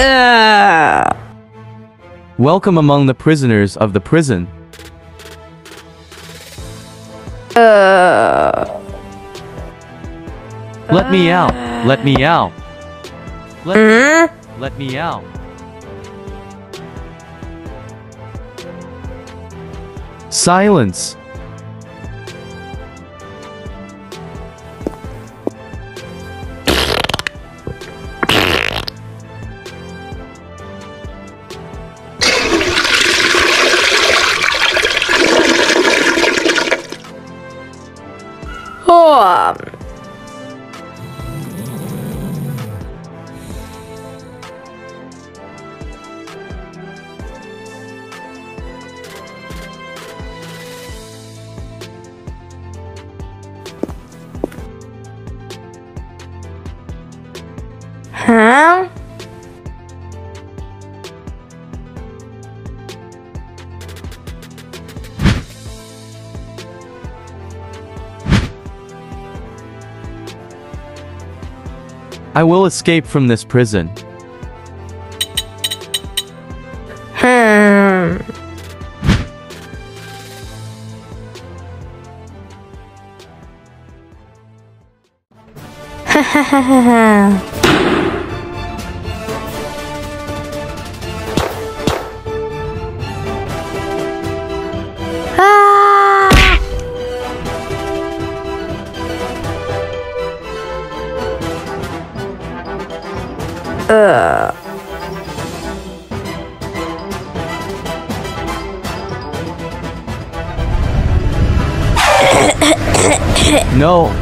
Uh, Welcome among the prisoners of the prison. uh, Let me out. Let me out. Let, mm? let me out. Silence. Oh. I will escape from this prison. Hmm. Ha ha ha ha ha. Ugh. No,